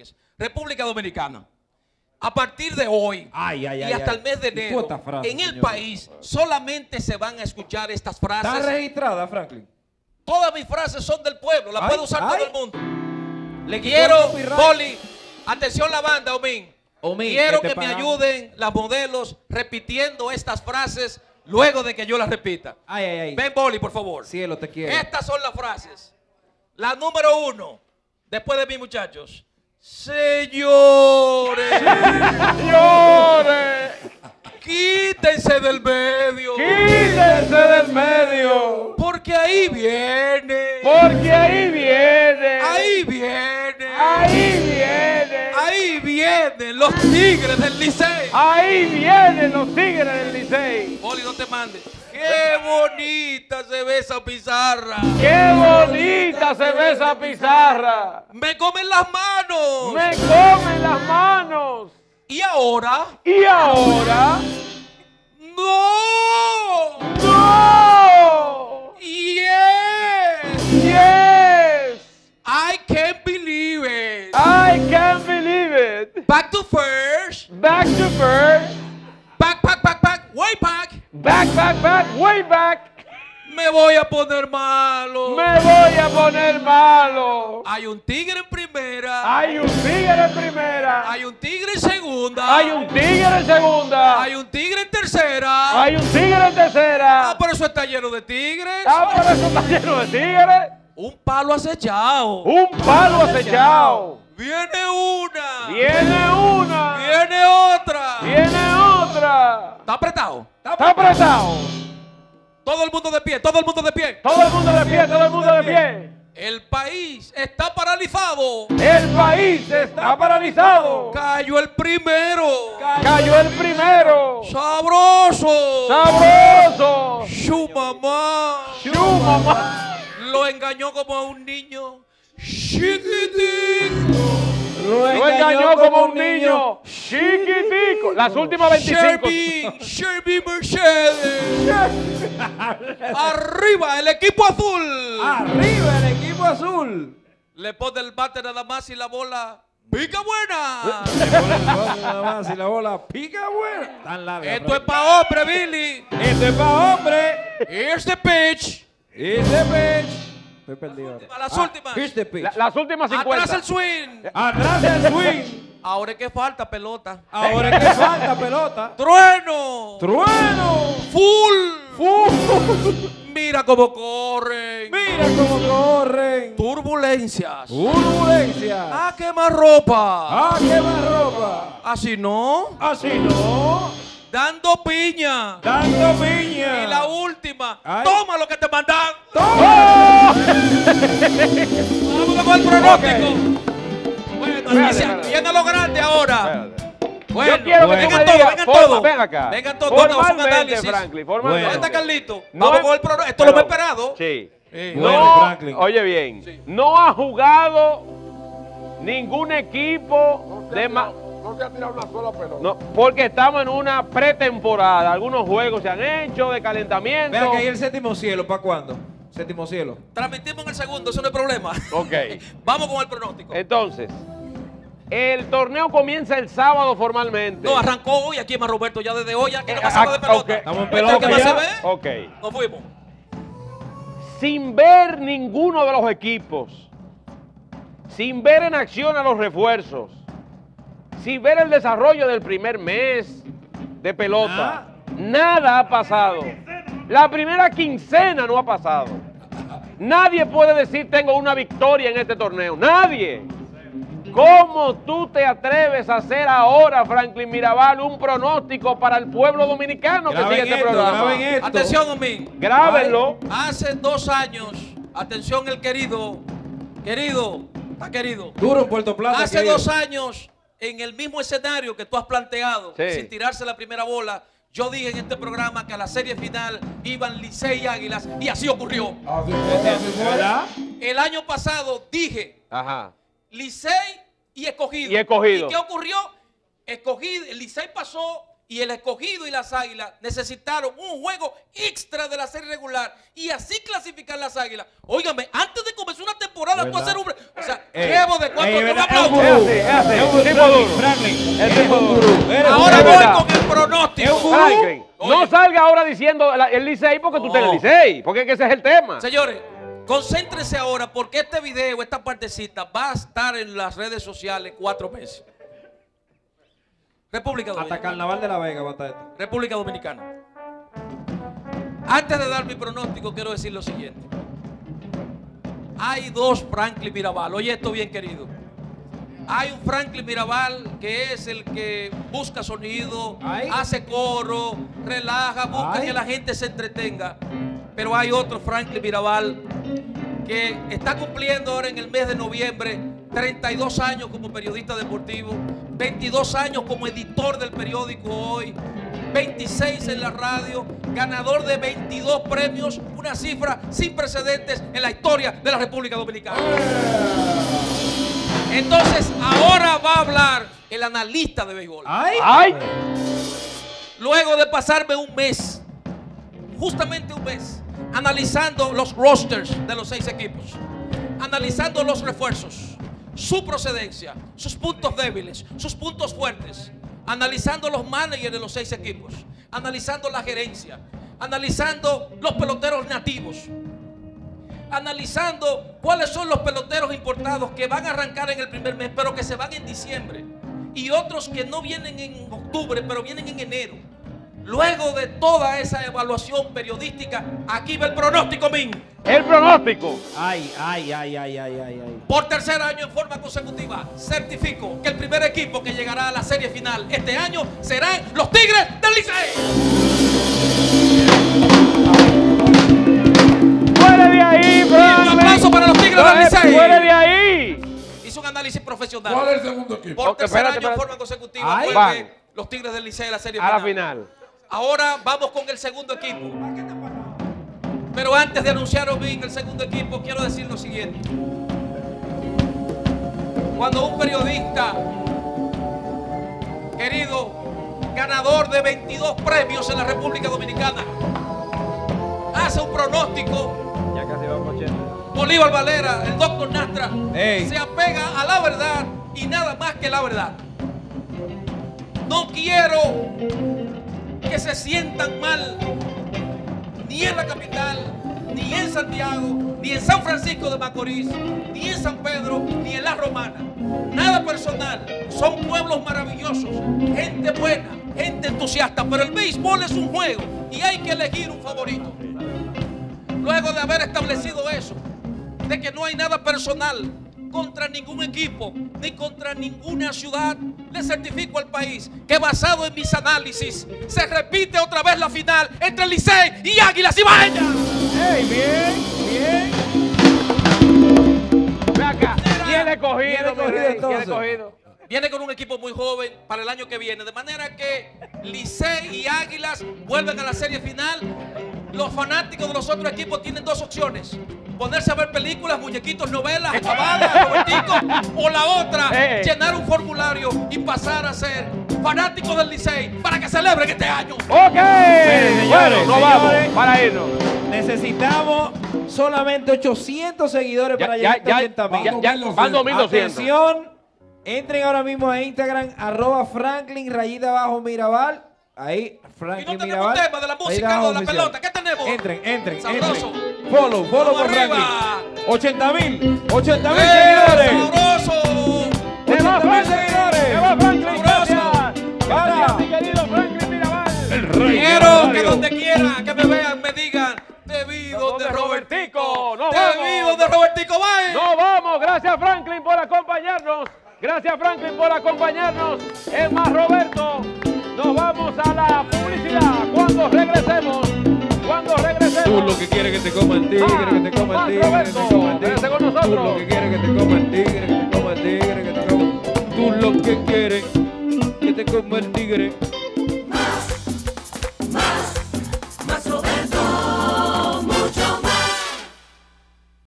Rodríguez. República Dominicana. A partir de hoy Ay, ay, y ay, hasta el mes de ¿Y enero, en el señor? país solamente se van a escuchar estas ¿Está frases. registrada, Franklin? Todas mis frases son del pueblo, las puede usar todo el mundo. Le Quiero. Poli, atención la banda, Omin. Omin, Quiero que que me ayuden las modelos repitiendo estas frases luego de que yo las repita. Ven, Poli, por favor. Cielo, te quiero. Estas son las frases. La número uno, después de mí, muchachos. Señores, ¡Señores! quítense del medio. ¡Quítense del medio! Porque ahí viene. Porque ahí viene. Ahí viene. Ahí viene. Ahí vienen los tigres del Licey. Ahí vienen los tigres del Licey. Poli, no te mandes. Qué bonita se ve esa pizarra. ¡Qué bonita se ve esa pizarra! Me comen las manos. ¡Me comen las manos! Y ahora. Y ahora. ¡No! ¡No! Yes. ¡Yes! I can't believe it. I can't believe it! Back to first. Back to first. Back. Back, back, way back. Me voy a poner malo. Me voy a poner malo. Hay un tigre en primera. Hay un tigre en primera. Hay un tigre en segunda. Hay un tigre en segunda. Hay un tigre en tercera. Hay un tigre en Ah, tercera. por eso está lleno de tigres. Ah, por eso está lleno de tigres. Un palo acechado. Un palo acechado. Viene una. Viene una. Viene otra. Viene otra. Está apretado. Está apretado. Todo el mundo de pie. Todo el mundo de pie. Todo el mundo de pie, todo el mundo de pie. El país está paralizado. El país está paralizado. Cayó el primero. Cayó el primero. Sabroso. Sabroso. Su mamá. Su mamá. Lo engañó como a un niño. Chiquitico. Lo engañó como un niño chiquitico. Las últimas 25. Sherby. Sherby Mercedes. Arriba el equipo azul. Arriba el equipo azul. Le pone el bate nada más y la bola. Pica buena. Le pone el gol nada más y la bola pica buena. Tan larga. Esto es para hombre, Billy. Esto es para hombre. Here's the pitch. It's the pitch. Estoy perdido. las Ah, últimas. Here's the pitch. La- las últimas 50. Atrás el swing. Atrás el swing. Ahora es que falta pelota. Ahora es que falta pelota. Trueno. Trueno. Full. Mira cómo corren. Mira cómo corren. Turbulencias. Turbulencia. Ah, quemar ropa. Qué más ropa. Así no. Así no. Dando piña. Dando piña. Y la última. Ay. Toma lo que te mandan. ¡Toma! Vamos con el pronóstico. Espérate, espérate. viene lo grande ahora. Bueno, Yo quiero que vengan todos, vengan todos. ven acá. Vengan todos, vamos un análisis. Franklin, ¿Dónde formalmente. está Carlito? No Vamos con el pronóstico. Esto lo hemos esperado. Sí. Sí. No, Bueno, Franklin. oye bien, Sí. no ha jugado ningún equipo de ma- No te ha tirado una sola pelota. no, porque estamos en una pretemporada. Algunos juegos se han hecho de calentamiento. Vean que ahí el séptimo cielo, ¿para cuándo? Séptimo cielo. Transmitimos en el segundo, eso no es problema. Ok. Vamos con el pronóstico. Entonces, el torneo comienza el sábado formalmente. No, arrancó hoy aquí más Roberto, ya desde hoy, aquí no pasamos de ah, pelota. ok. Estamos en Este pelota que más se ve, Ok. nos fuimos. sin ver ninguno de los equipos, sin ver en acción a los refuerzos, sin ver el desarrollo del primer mes de pelota, nada ha pasado. La primera quincena no ha pasado. Nadie puede decir tengo una victoria en este torneo. Nadie. ¿Cómo tú te atreves a hacer ahora, Franklin Mirabal, un pronóstico para el pueblo dominicano que sigue este esto, programa? esto. Atención, Omin. Grábenlo. Hace dos años, atención el querido, querido, está querido. Duro en Puerto Plata. Hace querido. dos años, en el mismo escenario que tú has planteado, Sí. sin tirarse la primera bola, yo dije en este programa que a la serie final iban Licey y Águilas, y así ocurrió. Así fue, así fue. ¿Verdad? El año pasado dije Ajá. Licey y escogido. Y Escogido. ¿Y qué ocurrió? Escogido, Licey pasó Y el escogido y las águilas necesitaron un juego extra de la serie regular y así clasificar las águilas. Óigame, antes de comenzar una temporada, tú hacer un. O sea, llevo de cuatro ey, un. Es un Tipo Franklin, duro. Franklin, Es tipo duro. Ahora voy con el pronóstico. Es un no salga ahora diciendo el Licey porque tú estás en el Licey, porque es que ese es el tema. Señores, concéntrense ahora porque este video, esta partecita, va a estar en las redes sociales cuatro meses. República Hasta Dominicana. Carnaval de la Vega va a estar esto. República Dominicana. Antes de dar mi pronóstico, quiero decir lo siguiente. Hay dos Franklin Mirabal. Oye esto bien querido. Hay un Franklin Mirabal que es el que busca sonido, Ay. hace coro, relaja, busca Ay. que la gente se entretenga. Pero hay otro Franklin Mirabal que está cumpliendo ahora en el mes de noviembre 32 años como periodista deportivo, 22 años como editor del periódico Hoy, 26 en la radio, ganador de 22 premios, una cifra sin precedentes en la historia de la República Dominicana. Entonces, ahora va a hablar el analista de béisbol. ¡Ay! ¡Ay! Luego de pasarme un mes, justamente un mes, analizando los rosters de los seis equipos, analizando los refuerzos, su procedencia, sus puntos débiles, sus puntos fuertes, analizando los managers de los seis equipos, analizando la gerencia, analizando los peloteros nativos, analizando cuáles son los peloteros importados que van a arrancar en el primer mes, pero que se van en diciembre, y otros que no vienen en octubre, pero vienen en enero. Luego de toda esa evaluación periodística, aquí va el pronóstico min. El pronóstico. ¡Ay, ay, ay, ay, ay, ay, ay! Por tercer año en forma consecutiva, certifico que el primer equipo que llegará a la serie final este año serán los Tigres del Licey. ¡Fuera de ahí, un Franklin! aplauso para los Tigres del Licey. ¡Fuera de ahí! Hizo un análisis profesional. ¿Cuál es el segundo equipo? Por tercer espérate, año en forma consecutiva Ay. los Tigres del Licey a la serie A la final. Ahora vamos con el segundo equipo. Pero antes de anunciar bien el segundo equipo, quiero decir lo siguiente. Cuando un periodista, querido, ganador de 22 premios en la República Dominicana, hace un pronóstico, Ya casi vamos a 80. Bolívar Valera, el doctor Nastra, se apega a la verdad y nada más que la verdad. No quiero que se sientan mal ni en la capital, ni en Santiago, ni en San Francisco de Macorís, ni en San Pedro, ni en La Romana. Nada personal, son pueblos maravillosos, gente buena, gente entusiasta, pero el béisbol es un juego y hay que elegir un favorito. Luego de haber establecido eso, de que no hay nada personal contra ningún equipo ni contra ninguna ciudad, le certifico al país que basado en mis análisis se repite otra vez la final entre Licey y Águilas Ibaeñas. ¡Ey, bien, bien! Acá. ¿Quién ¿Quién escogido, escogido mi rey? ¿Quién entonces? escogido? Viene con un equipo muy joven para el año que viene, de manera que Licey y Águilas vuelven a la serie final. Los fanáticos de los otros equipos tienen dos opciones. Ponerse a ver películas, muñequitos, novelas, acabadas, Robertico, o la otra, Eh. llenar un formulario y pasar a ser fanáticos del Licey para que celebren este año. ¡Ok! señores, bueno, nos vamos señores. para irnos. Necesitamos solamente 800 seguidores Ya, para ya, llegar a ya, 80 mil. ya, ya, van 2200. Atención, entren ahora mismo a Instagram, arroba Franklin, rayita abajo Mirabal. Ahí, Y Franklin no tenemos Mirabal. tema de la música o de la oficial. pelota. ¿Qué tenemos? Entren, entren, Sabroso. entren. Follow, follow por Franklin. arriba. 80 mil, 80 mil ¡Eh, seguidores. sabroso! ¡Se va 80 mil Franklin! ¡Se va Franklin! Sabroso. ¡Gracias! Para. ¡Gracias, mi querido Franklin Mirabal! Quiero que donde quiera que me vean me digan debido de de Robertico. Robertico, nos Debido vamos. de Robertico, bye. ¡Nos vamos! Gracias Franklin por acompañarnos. Gracias Franklin por acompañarnos. Es más Roberto. Nos vamos a la publicidad cuando regresemos. Cuando regresemos. Tú lo que quieres que te coma el tigre, que te coma el tigre, que te coma el tigre. Tú lo que quieres que te coma el tigre, que te coma el tigre, que te coma. Tú lo que quieres que te coma el tigre.